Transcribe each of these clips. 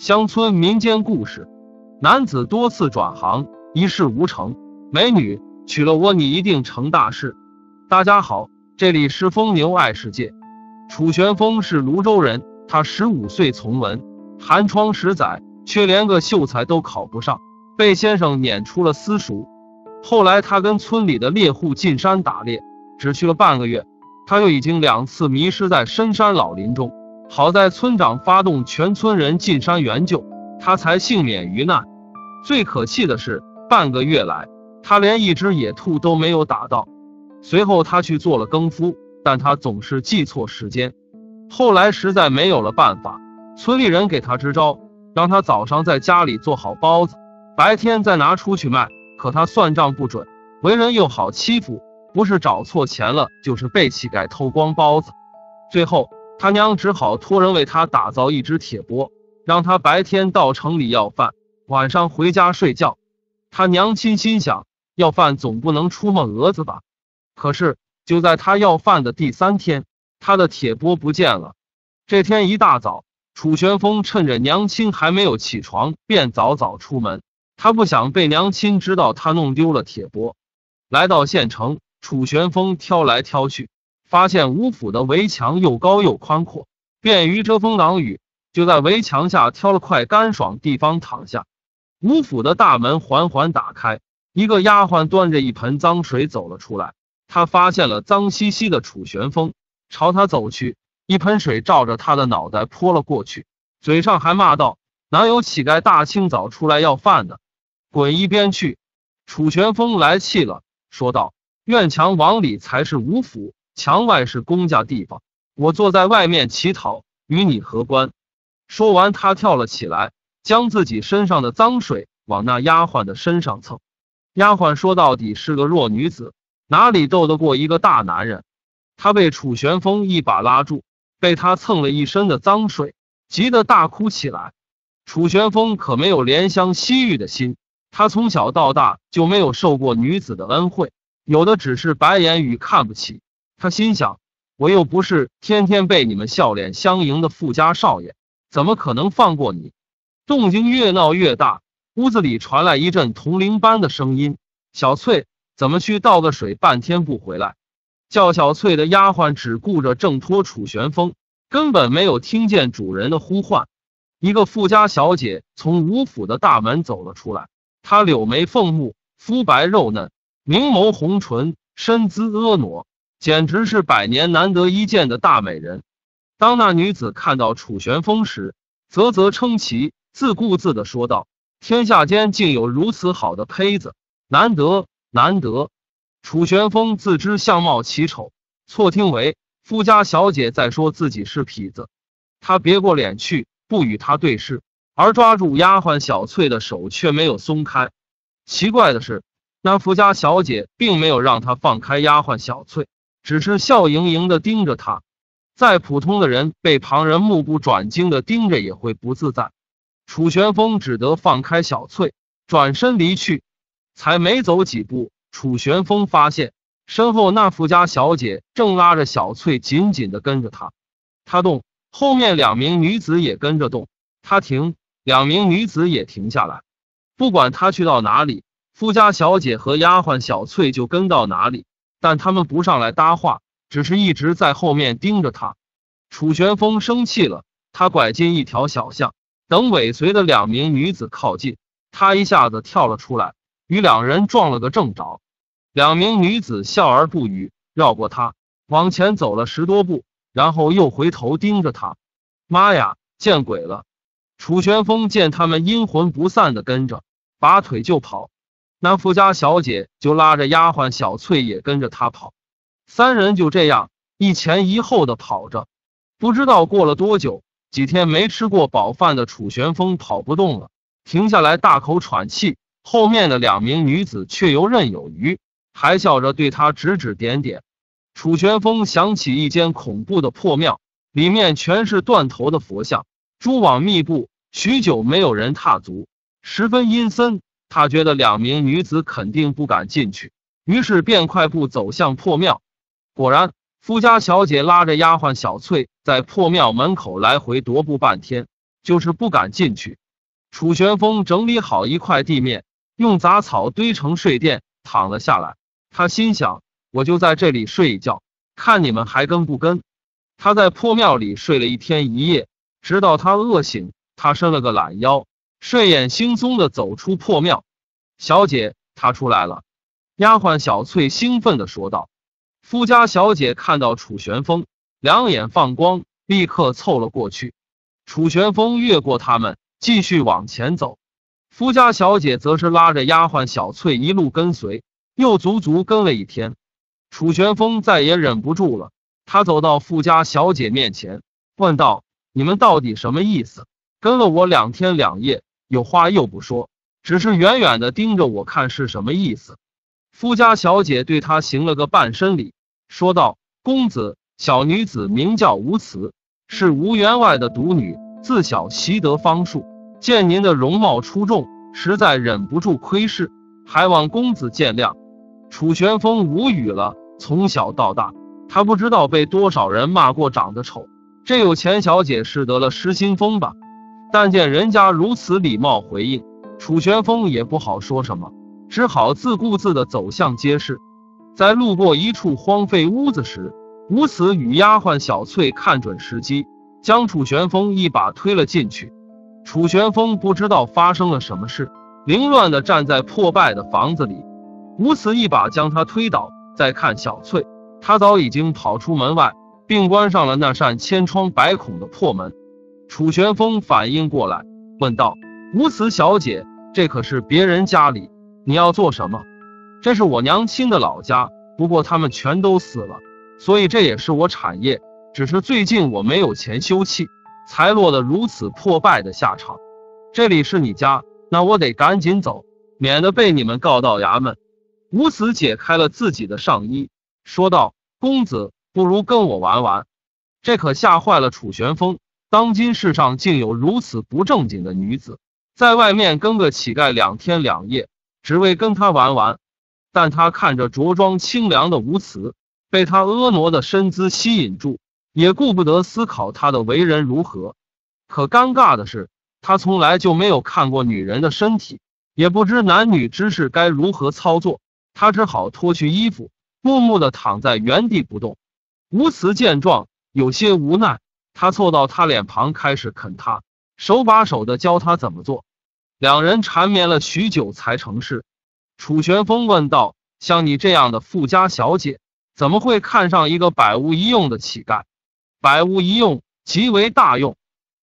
乡村民间故事：男子多次转行，一事无成。美女娶了我，你一定成大事。大家好，这里是疯牛爱世界。楚玄风是泸州人，他十五岁从文，寒窗十载，却连个秀才都考不上，被先生撵出了私塾。后来他跟村里的猎户进山打猎，只去了半个月，他又已经两次迷失在深山老林中。好在村长发动全村人进山援救，他才幸免于难。最可气的是，半个月来，他连一只野兔都没有打到。随后他去做了更夫，但他总是记错时间。后来实在没有了办法，村里人给他支招，让他早上在家里做好包子，白天再拿出去卖。可他算账不准，为人又好欺负，不是找错钱了，就是被乞丐偷光包子。最后。他娘只好托人为他打造一只铁钵，让他白天到城里要饭，晚上回家睡觉。他娘亲心想，要饭总不能出梦蛾子吧？可是就在他要饭的第三天，他的铁钵不见了。这天一大早，楚玄风趁着娘亲还没有起床，便早早出门。他不想被娘亲知道他弄丢了铁钵。来到县城，楚玄风挑来挑去。发现吴府的围墙又高又宽阔，便于遮风挡雨，就在围墙下挑了块干爽地方躺下。吴府的大门缓缓打开，一个丫鬟端着一盆脏水走了出来。她发现了脏兮兮的楚玄风，朝他走去，一盆水照着他的脑袋泼了过去，嘴上还骂道：“哪有乞丐大清早出来要饭的？滚一边去！”楚玄风来气了，说道：“院墙往里才是吴府。”墙外是公家地方，我坐在外面乞讨，与你何关？说完，他跳了起来，将自己身上的脏水往那丫鬟的身上蹭。丫鬟说：“到底是个弱女子，哪里斗得过一个大男人？”他被楚玄风一把拉住，被他蹭了一身的脏水，急得大哭起来。楚玄风可没有怜香惜玉的心，他从小到大就没有受过女子的恩惠，有的只是白眼与看不起。他心想：“我又不是天天被你们笑脸相迎的富家少爷，怎么可能放过你？”动静越闹越大，屋子里传来一阵铜铃般的声音：“小翠，怎么去倒个水，半天不回来？”叫小翠的丫鬟只顾着挣脱楚玄风，根本没有听见主人的呼唤。一个富家小姐从吴府的大门走了出来，她柳眉凤目，肤白肉嫩，明眸红唇，身姿婀娜。简直是百年难得一见的大美人。当那女子看到楚玄风时，啧啧称奇，自顾自的说道：“天下间竟有如此好的胚子，难得难得。”楚玄风自知相貌奇丑，错听为富家小姐在说自己是痞子，他别过脸去，不与她对视，而抓住丫鬟小翠的手却没有松开。奇怪的是，那富家小姐并没有让他放开丫鬟小翠。只是笑盈盈的盯着他，再普通的人被旁人目不转睛的盯着也会不自在。楚玄风只得放开小翠，转身离去。才没走几步，楚玄风发现身后那富家小姐正拉着小翠紧紧的跟着他。他动，后面两名女子也跟着动；他停，两名女子也停下来。不管他去到哪里，富家小姐和丫鬟小翠就跟到哪里。但他们不上来搭话，只是一直在后面盯着他。楚玄风生气了，他拐进一条小巷，等尾随的两名女子靠近，他一下子跳了出来，与两人撞了个正着。两名女子笑而不语，绕过他，往前走了十多步，然后又回头盯着他。妈呀，见鬼了！楚玄风见他们阴魂不散的跟着，拔腿就跑。那富家小姐就拉着丫鬟小翠也跟着他跑，三人就这样一前一后的跑着。不知道过了多久，几天没吃过饱饭的楚玄风跑不动了，停下来大口喘气。后面的两名女子却游刃有余，还笑着对他指指点点。楚玄风想起一间恐怖的破庙，里面全是断头的佛像，蛛网密布，许久没有人踏足，十分阴森。他觉得两名女子肯定不敢进去，于是便快步走向破庙。果然，富家小姐拉着丫鬟小翠在破庙门口来回踱步半天，就是不敢进去。楚玄风整理好一块地面，用杂草堆成睡垫，躺了下来。他心想：我就在这里睡一觉，看你们还跟不跟。他在破庙里睡了一天一夜，直到他饿醒，他伸了个懒腰，睡眼惺忪的走出破庙。小姐，她出来了。丫鬟小翠兴奋的说道。夫家小姐看到楚玄风，两眼放光，立刻凑了过去。楚玄风越过他们。继续往前走，夫家小姐则是拉着丫鬟小翠一路跟随，又足足跟了一天。楚玄风再也忍不住了，他走到富家小姐面前，问道：“你们到底什么意思？跟了我两天两夜，有话又不说，只是远远的盯着我看，是什么意思？”夫家小姐对他行了个半身礼，说道：“公子，小女子名叫吴慈，是吴员外的独女，自小习得方术。”见您的容貌出众，实在忍不住窥视，还望公子见谅。楚玄风无语了。从小到大，他不知道被多少人骂过长得丑。这有钱小姐是得了失心疯吧？但见人家如此礼貌回应，楚玄风也不好说什么，只好自顾自地走向街市。在路过一处荒废屋子时，吴慈与丫鬟小翠看准时机，将楚玄风一把推了进去。楚玄风不知道发生了什么事，凌乱的站在破败的房子里。吴慈一把将他推倒。再看小翠，他早已经跑出门外，并关上了那扇千疮百孔的破门。楚玄风反应过来，问道：“吴慈小姐，这可是别人家里，你要做什么？”“这是我娘亲的老家，不过他们全都死了，所以这也是我产业。只是最近我没有钱修葺。”才落得如此破败的下场。这里是你家，那我得赶紧走，免得被你们告到衙门。吴慈解开了自己的上衣，说道：“公子，不如跟我玩玩。”这可吓坏了楚玄风。当今世上竟有如此不正经的女子，在外面跟个乞丐两天两夜，只为跟他玩玩。但他看着着装清凉的吴慈，被他婀娜的身姿吸引住。也顾不得思考他的为人如何，可尴尬的是，他从来就没有看过女人的身体，也不知男女之事该如何操作。他只好脱去衣服，默默地躺在原地不动。吴慈见状，有些无奈，他凑到他脸旁，开始啃他，手把手的教他怎么做。两人缠绵了许久才成事。楚玄风问道：“像你这样的富家小姐，怎么会看上一个百无一用的乞丐？”百无一用，即为大用。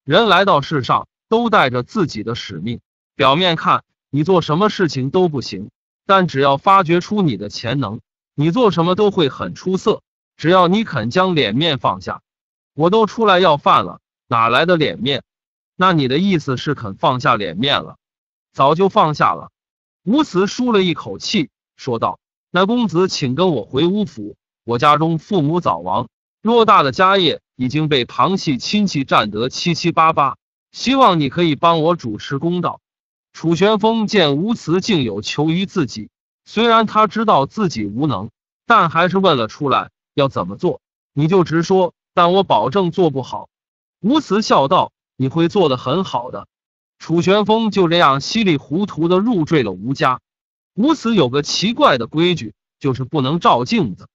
人来到世上，都带着自己的使命。表面看，你做什么事情都不行，但只要发掘出你的潜能，你做什么都会很出色。只要你肯将脸面放下，我都出来要饭了，哪来的脸面？那你的意思是肯放下脸面了？早就放下了。吴慈舒了一口气，说道：“那公子，请跟我回吴府。我家中父母早亡，偌大的家业。”已经被旁系亲戚占得七七八八，希望你可以帮我主持公道。楚玄风见吴慈竟有求于自己，虽然他知道自己无能，但还是问了出来：要怎么做？你就直说，但我保证做不好。吴慈笑道：“你会做得很好的。”楚玄风就这样稀里糊涂的入赘了吴家。吴慈有个奇怪的规矩，就是不能照镜子。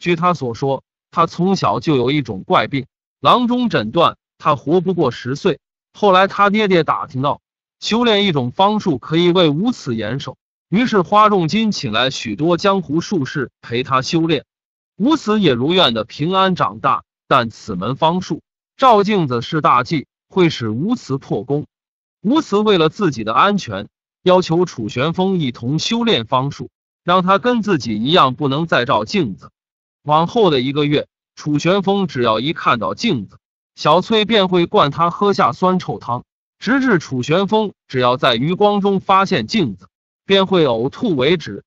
据他所说。他从小就有一种怪病，郎中诊断他活不过十岁。后来他爹爹打听到，修炼一种方术可以为无此延寿，于是花重金请来许多江湖术士陪他修炼。无此也如愿的平安长大。但此门方术照镜子是大忌，会使无慈破功。无慈为了自己的安全，要求楚玄风一同修炼方术，让他跟自己一样不能再照镜子。往后的一个月，楚玄风只要一看到镜子，小翠便会灌他喝下酸臭汤，直至楚玄风只要在余光中发现镜子，便会呕吐为止。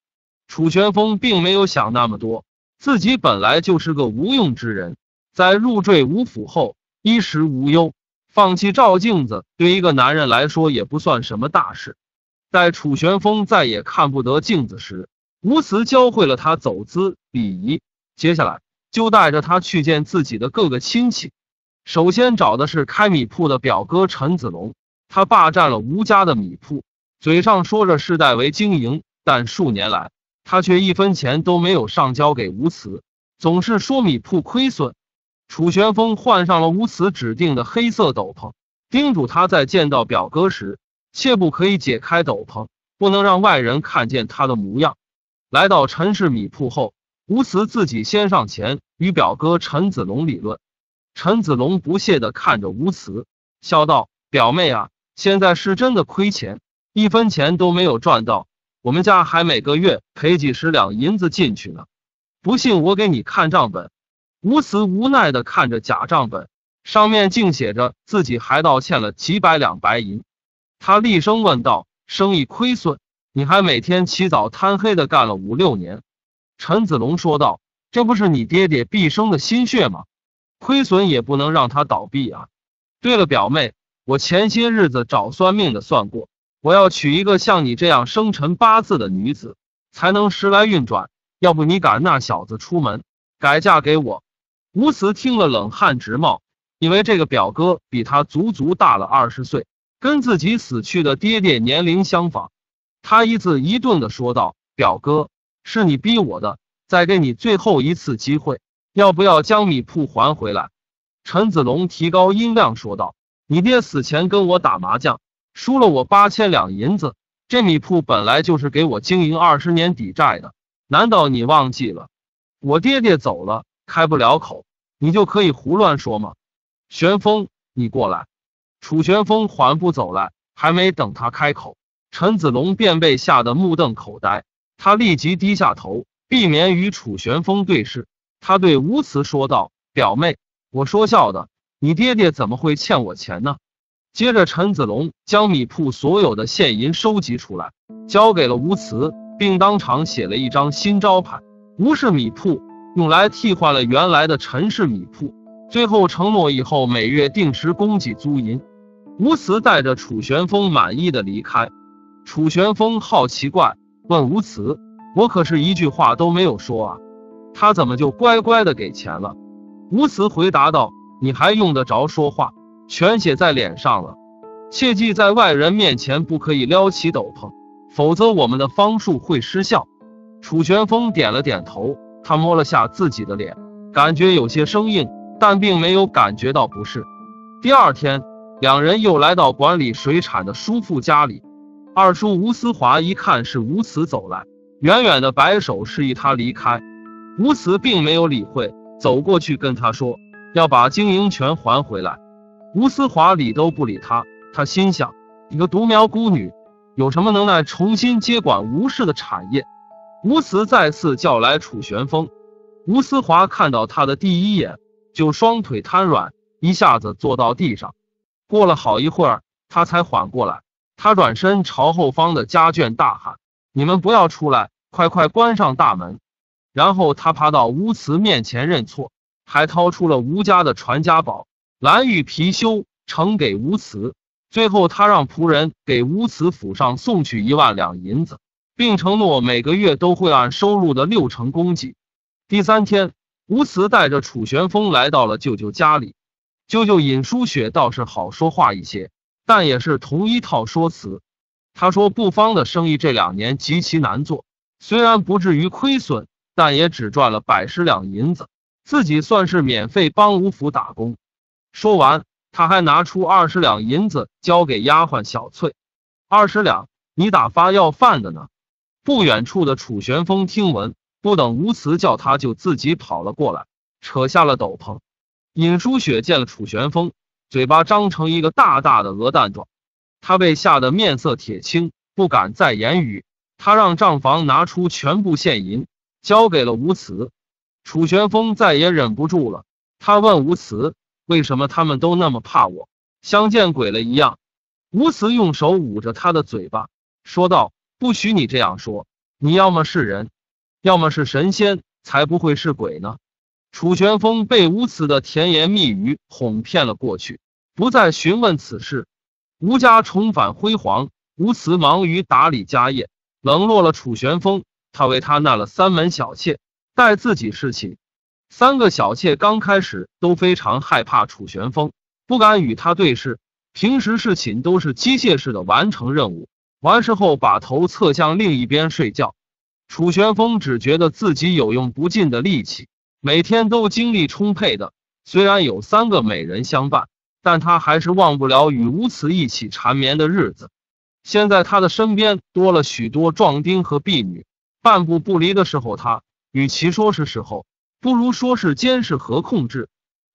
楚玄风并没有想那么多，自己本来就是个无用之人，在入赘吴府后，衣食无忧，放弃照镜子对一个男人来说也不算什么大事。待楚玄风再也看不得镜子时，吴慈教会了他走姿礼仪。接下来就带着他去见自己的各个亲戚。首先找的是开米铺的表哥陈子龙，他霸占了吴家的米铺，嘴上说着世代为经营，但数年来他却一分钱都没有上交给吴慈，总是说米铺亏损。楚玄风换上了吴慈指定的黑色斗篷，叮嘱他在见到表哥时，切不可以解开斗篷，不能让外人看见他的模样。来到陈氏米铺后，吴慈自己先上前与表哥陈子龙理论。陈子龙不屑地看着吴慈，笑道：“表妹啊，现在是真的亏钱，一分钱都没有赚到。我们家还每个月赔几十两银子进去呢。不信我给你看账本。”吴慈无奈地看着假账本，上面竟写着自己还倒欠了几百两白银。他厉声问道：“生意亏损，你还每天起早贪黑的干了五六年？”陈子龙说道：“这不是你爹爹毕生的心血吗？”亏损也不能让他倒闭啊！对了，表妹，我前些日子找算命的算过，我要娶一个像你这样生辰八字的女子，才能时来运转。要不你赶那小子出门，改嫁给我。吴慈听了冷汗直冒，因为这个表哥比他足足大了二十岁，跟自己死去的爹爹年龄相仿。他一字一顿的说道：“表哥，是你逼我的，再给你最后一次机会。”要不要将米铺还回来？陈子龙提高音量说道：“你爹死前跟我打麻将，输了我八千两银子。这米铺本来就是给我经营二十年抵债的，难道你忘记了？我爹爹走了，开不了口，你就可以胡乱说吗？”玄风，你过来。楚玄风缓步走来，还没等他开口，陈子龙便被吓得目瞪口呆。他立即低下头，避免与楚玄风对视。他对吴慈说道：“表妹，我说笑的，你爹爹怎么会欠我钱呢？”接着，陈子龙将米铺所有的现银收集出来，交给了吴慈，并当场写了一张新招牌“吴氏米铺”，用来替换了原来的陈氏米铺。最后承诺以后每月定时供给租银。吴慈带着楚玄风满意的离开。楚玄风好奇怪，问吴慈：“我可是一句话都没有说啊？”他怎么就乖乖的给钱了？吴慈回答道：“你还用得着说话？全写在脸上了。切记在外人面前不可以撩起斗篷，否则我们的方术会失效。”楚玄风点了点头，他摸了下自己的脸，感觉有些生硬，但并没有感觉到不适。第二天，两人又来到管理水产的叔父家里。二叔吴思华一看是吴慈走来，远远的摆手示意他离开。吴慈并没有理会，走过去跟他说：“要把经营权还回来。”吴思华理都不理他，他心想：“一个独苗孤女，有什么能耐重新接管吴氏的产业？”吴慈再次叫来楚玄风，吴思华看到他的第一眼，就双腿瘫软，一下子坐到地上。过了好一会儿，他才缓过来，他转身朝后方的家眷大喊：“你们不要出来，快快关上大门！”然后他爬到吴慈面前认错，还掏出了吴家的传家宝蓝玉貔貅，呈给吴慈。最后，他让仆人给吴慈府上送去一万两银子，并承诺每个月都会按收入的六成供给。第三天，吴慈带着楚玄风来到了舅舅家里。舅舅尹书雪倒是好说话一些，但也是同一套说辞。他说：“布方的生意这两年极其难做，虽然不至于亏损。”但也只赚了百十两银子，自己算是免费帮吴府打工。说完，他还拿出二十两银子交给丫鬟小翠。二十两，你打发要饭的呢？不远处的楚玄风听闻，不等吴慈叫他，就自己跑了过来，扯下了斗篷。尹淑雪见了楚玄风，嘴巴张成一个大大的鹅蛋状，他被吓得面色铁青，不敢再言语。他让账房拿出全部现银。交给了吴慈，楚玄风再也忍不住了。他问吴慈：“为什么他们都那么怕我，像见鬼了一样？”吴慈用手捂着他的嘴巴，说道：“不许你这样说，你要么是人，要么是神仙，才不会是鬼呢。”楚玄风被吴慈的甜言蜜语哄骗了过去，不再询问此事。吴家重返辉煌，吴慈忙于打理家业，冷落了楚玄风。他为他纳了三门小妾，待自己侍寝。三个小妾刚开始都非常害怕楚玄风，不敢与他对视。平时侍寝都是机械式的完成任务，完事后把头侧向另一边睡觉。楚玄风只觉得自己有用不尽的力气，每天都精力充沛的。虽然有三个美人相伴，但他还是忘不了与吴慈一起缠绵的日子。现在他的身边多了许多壮丁和婢女，半步不离的时候，他与其说是时候。不如说是监视和控制。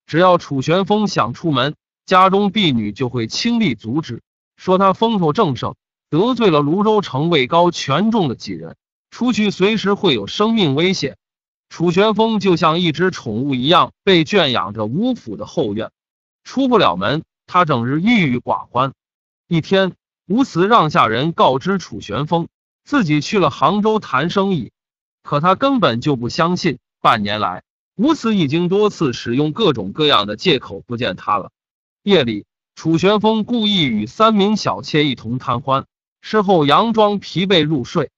只要楚玄风想出门，家中婢女就会倾力阻止，说他风头正盛，得罪了泸州城位高权重的几人，出去随时会有生命危险。楚玄风就像一只宠物一样被圈养着吴府的后院，出不了门，他整日郁郁寡欢。一天，吴慈让下人告知楚玄风，自己去了杭州谈生意，可他根本就不相信。半年来，吴慈已经多次使用各种各样的借口不见他了。夜里，楚玄风故意与三名小妾一同贪欢，事后佯装疲惫入睡。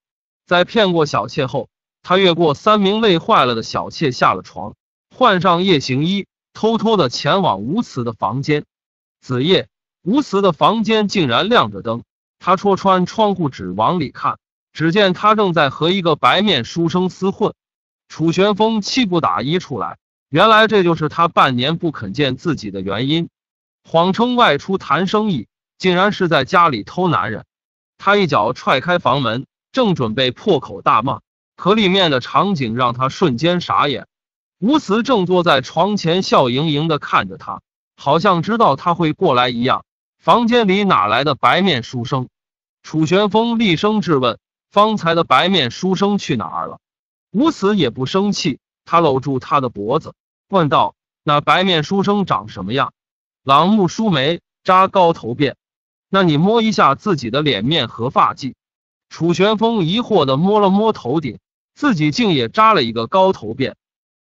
在骗过小妾后，他越过三名累坏了的小妾，下了床，换上夜行衣，偷偷的前往吴慈的房间。子夜，吴慈的房间竟然亮着灯，他戳穿窗户纸往里看，只见他正在和一个白面书生厮混。楚玄风气不打一处来，原来这就是他半年不肯见自己的原因。谎称外出谈生意，竟然是在家里偷男人。他一脚踹开房门，正准备破口大骂，可里面的场景让他瞬间傻眼。吴慈正坐在床前，笑盈盈的看着他，好像知道他会过来一样。房间里哪来的白面书生？楚玄风厉声质问：“方才的白面书生去哪儿了？”吴慈也不生气，他搂住他的脖子，问道：“那白面书生长什么样？朗目舒眉，扎高头辫。那你摸一下自己的脸面和发髻。”楚玄风疑惑的摸了摸头顶，自己竟也扎了一个高头辫。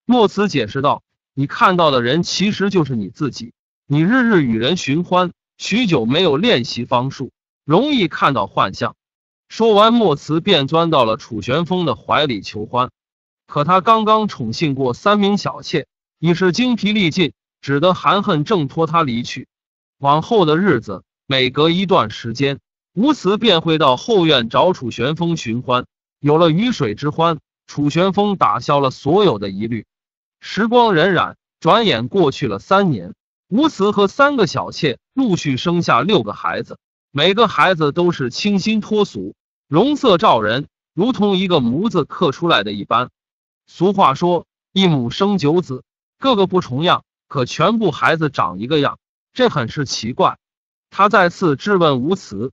莫慈解释道：“你看到的人其实就是你自己。你日日与人寻欢，许久没有练习方术，容易看到幻象。”说完，莫慈便钻到了楚玄风的怀里求欢。可他刚刚宠幸过三名小妾，已是精疲力尽，只得含恨挣脱他离去。往后的日子，每隔一段时间，吴慈便会到后院找楚玄风寻欢。有了鱼水之欢，楚玄风打消了所有的疑虑。时光荏苒，转眼过去了三年，吴慈和三个小妾陆续生下六个孩子，每个孩子都是清新脱俗，容色照人，如同一个模子刻出来的一般。俗话说，一母生九子，个个不重样，可全部孩子长一个样，这很是奇怪。他再次质问吴慈，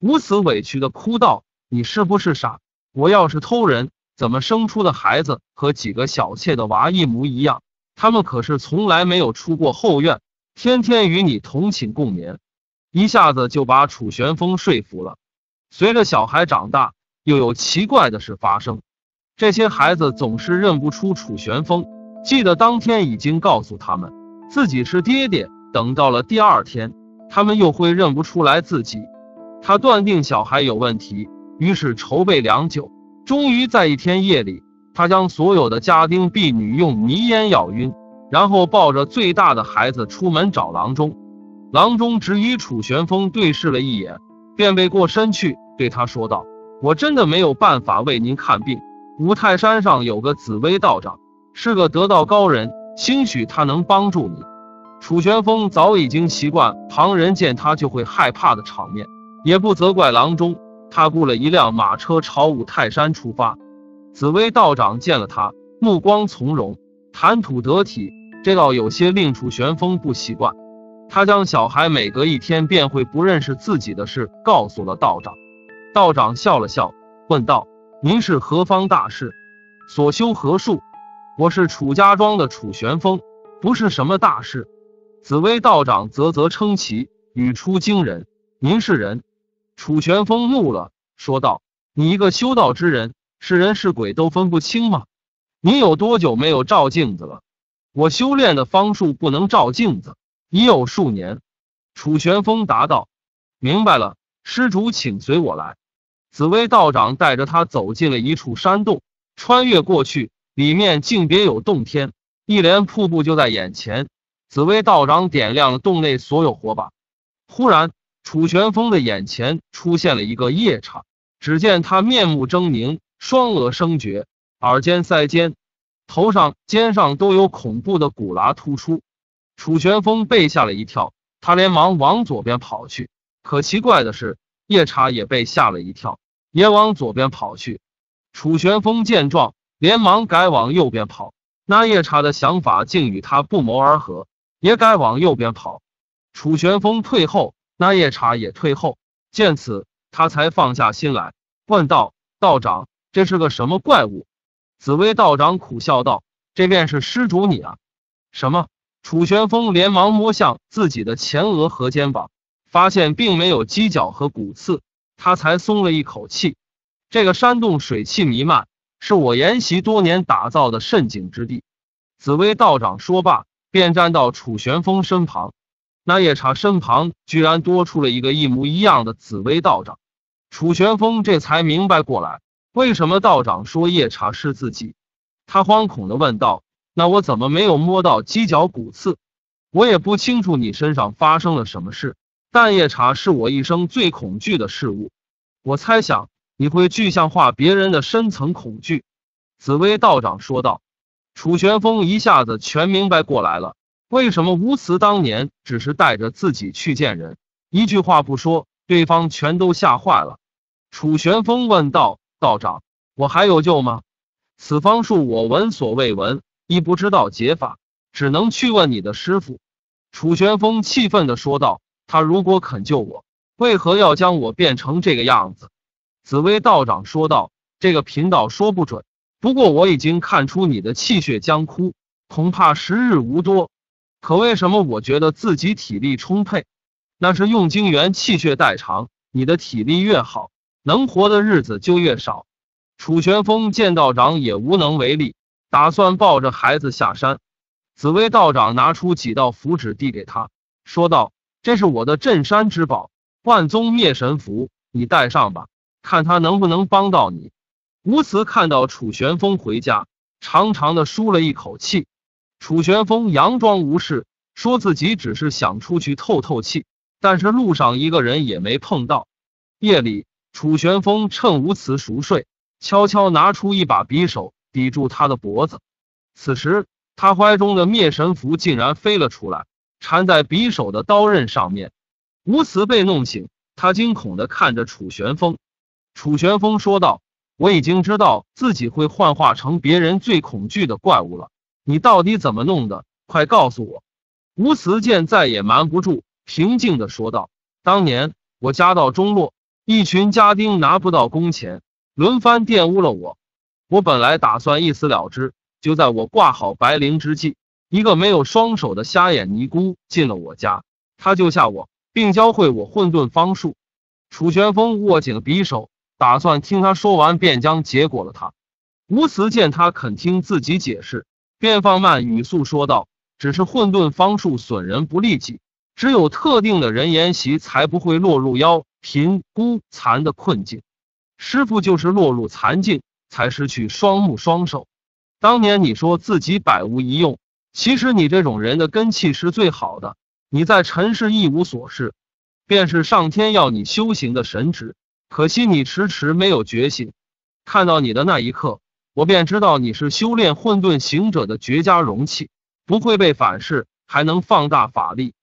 吴慈委屈的哭道：“你是不是傻？我要是偷人，怎么生出的孩子和几个小妾的娃一模一样？他们可是从来没有出过后院，天天与你同寝共眠。”一下子就把楚玄风说服了。随着小孩长大，又有奇怪的事发生。这些孩子总是认不出楚玄风，记得当天已经告诉他们自己是爹爹，等到了第二天，他们又会认不出来自己。他断定小孩有问题，于是筹备良久，终于在一天夜里，他将所有的家丁婢女用迷烟药晕，然后抱着最大的孩子出门找郎中。郎中只与楚玄风对视了一眼，便背过身去对他说道：“我真的没有办法为您看病。”五泰山上有个紫薇道长，是个得道高人，兴许他能帮助你。楚玄风早已经习惯旁人见他就会害怕的场面，也不责怪郎中。他雇了一辆马车朝五泰山出发。紫薇道长见了他，目光从容，谈吐得体，这倒有些令楚玄风不习惯。他将小孩每隔一天便会不认识自己的事告诉了道长。道长笑了笑，问道。您是何方大事？所修何术？我是楚家庄的楚玄风，不是什么大事。紫薇道长啧啧称奇，语出惊人。您是人？楚玄风怒了，说道：“你一个修道之人，是人是鬼都分不清吗？你有多久没有照镜子了？我修炼的方术不能照镜子，已有数年。”楚玄风答道：“明白了，施主，请随我来。”紫薇道长带着他走进了一处山洞，穿越过去，里面竟别有洞天。一帘瀑布就在眼前。紫薇道长点亮了洞内所有火把。忽然，楚玄风的眼前出现了一个夜叉。只见他面目狰狞，双额生绝，耳尖、腮尖、头上、肩上都有恐怖的骨剌突出。楚玄风被吓了一跳，他连忙往左边跑去。可奇怪的是，夜叉也被吓了一跳，也往左边跑去。楚玄风见状，连忙改往右边跑。那夜叉的想法竟与他不谋而合，也该往右边跑。楚玄风退后，那夜叉也退后。见此，他才放下心来，问道：“道长，这是个什么怪物？”紫薇道长苦笑道：“这便是施主你啊！”什么？楚玄风连忙摸向自己的前额和肩膀，发现并没有犄角和骨刺，他才松了一口气。这个山洞水气弥漫，是我研习多年打造的慎景之地。紫薇道长说罢，便站到楚玄风身旁。那夜叉身旁居然多出了一个一模一样的紫薇道长。楚玄风这才明白过来，为什么道长说夜叉是自己。他惶恐的问道：“那我怎么没有摸到犄角骨刺？我也不清楚你身上发生了什么事。但夜叉是我一生最恐惧的事物。我猜想你会具象化别人的深层恐惧。”紫薇道长说道。楚玄风一下子全明白过来了，为什么吴慈当年只是带着自己去见人，一句话不说，对方全都吓坏了。楚玄风问道：“道长，我还有救吗？此方术我闻所未闻，亦不知道解法，只能去问你的师傅。”楚玄风气愤的说道：“他如果肯救我，为何要将我变成这个样子？”紫薇道长说道：“这个贫道说不准，不过我已经看出你的气血将枯，恐怕时日无多。可为什么我觉得自己体力充沛？那是用精元气血代偿，你的体力越好。”能活的日子就越少。楚玄风见道长也无能为力，打算抱着孩子下山。紫薇道长拿出几道符纸递给他，说道：“这是我的镇山之宝——万宗灭神符，你带上吧，看他能不能帮到你。”吴慈看到楚玄风回家，长长的舒了一口气。楚玄风佯装无事，说自己只是想出去透透气，但是路上一个人也没碰到。夜里。楚玄风趁吴慈熟睡，悄悄拿出一把匕首抵住他的脖子。此时，他怀中的灭神符竟然飞了出来，缠在匕首的刀刃上面。吴慈被弄醒，他惊恐地看着楚玄风。楚玄风说道：“我已经知道自己会幻化成别人最恐惧的怪物了，你到底怎么弄的？快告诉我！”吴慈见再也瞒不住，平静地说道：“当年我家道中落。”一群家丁拿不到工钱，轮番玷污了我。我本来打算一死了之，就在我挂好白绫之际，一个没有双手的瞎眼尼姑进了我家，他救下我，并教会我混沌方术。楚玄风握紧了匕首，打算听他说完，便将结果了他。吴慈见他肯听自己解释，便放慢语速说道：“只是混沌方术损人不利己，只有特定的人研习，才不会落入妖。”贫孤残的困境，师傅就是落入残境，才失去双目双手。当年你说自己百无一用，其实你这种人的根气是最好的。你在尘世一无所事，便是上天要你修行的神职。可惜你迟迟没有觉醒。看到你的那一刻，我便知道你是修炼混沌行者的绝佳容器，不会被反噬，还能放大法力。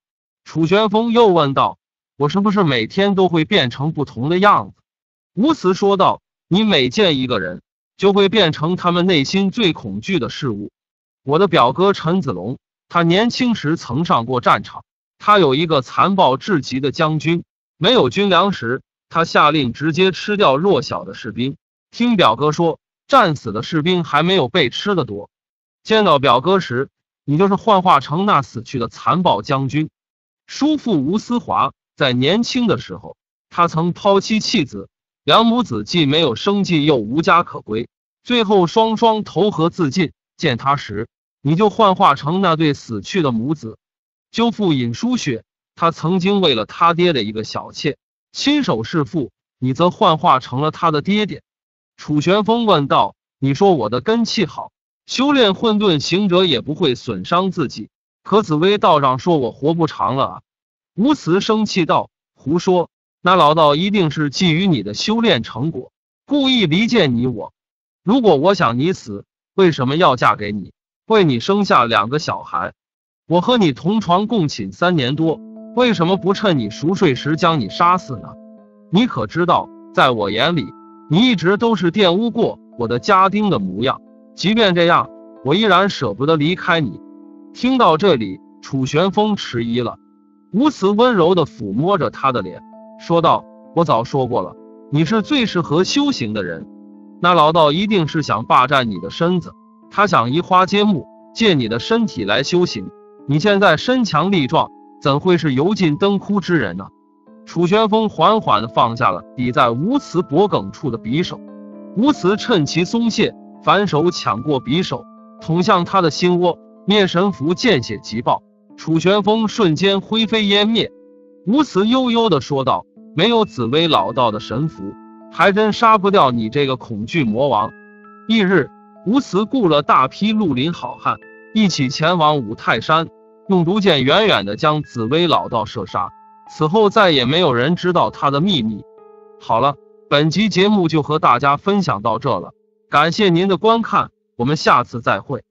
楚玄风又问道。我是不是每天都会变成不同的样子？吴慈说道：“你每见一个人，就会变成他们内心最恐惧的事物。我的表哥陈子龙，他年轻时曾上过战场。他有一个残暴至极的将军，没有军粮时，他下令直接吃掉弱小的士兵。听表哥说，战死的士兵还没有被吃的多。见到表哥时，你就是幻化成那死去的残暴将军。叔父吴思华。”在年轻的时候，他曾抛妻弃子，两母子既没有生计，又无家可归，最后双双投河自尽。见他时，你就幻化成那对死去的母子。舅父尹书雪，他曾经为了他爹的一个小妾亲手弑父，你则幻化成了他的爹爹。楚玄风问道：“你说我的根气好，修炼混沌行者也不会损伤自己。可紫薇道长说我活不长了啊！吴慈生气道：“胡说！那老道一定是觊觎你的修炼成果，故意离间你我。如果我想你死，为什么要嫁给你，为你生下两个小孩？我和你同床共寝三年多，为什么不趁你熟睡时将你杀死呢？你可知道，在我眼里，你一直都是玷污过我的家丁的模样。即便这样，我依然舍不得离开你。”听到这里，楚玄风迟疑了。吴慈温柔地抚摸着他的脸，说道：“我早说过了，你是最适合修行的人。那老道一定是想霸占你的身子，他想移花接木，借你的身体来修行。你现在身强力壮，怎会是油尽灯枯之人呢？”楚玄风缓缓地放下了抵在吴慈脖颈处的匕首，吴慈趁其松懈，反手抢过匕首，捅向他的心窝。灭神符见血即爆，楚玄风瞬间灰飞烟灭。吴慈悠悠地说道：“没有紫薇老道的神符，还真杀不掉你这个恐惧魔王。”翌日，吴慈雇了大批绿林好汉，一起前往五泰山，用毒箭远远的将紫薇老道射杀。此后再也没有人知道他的秘密。好了，本集节目就和大家分享到这了，感谢您的观看，我们下次再会。